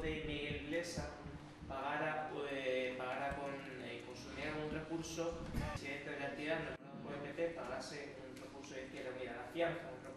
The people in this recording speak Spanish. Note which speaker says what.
Speaker 1: de Miguel Iglesias pagara, eh, pagara con, eh, con su dinero un recurso, el presidente de la entidad, no puede meter, pagase un recurso de izquierda, mira, la fianza, un recurso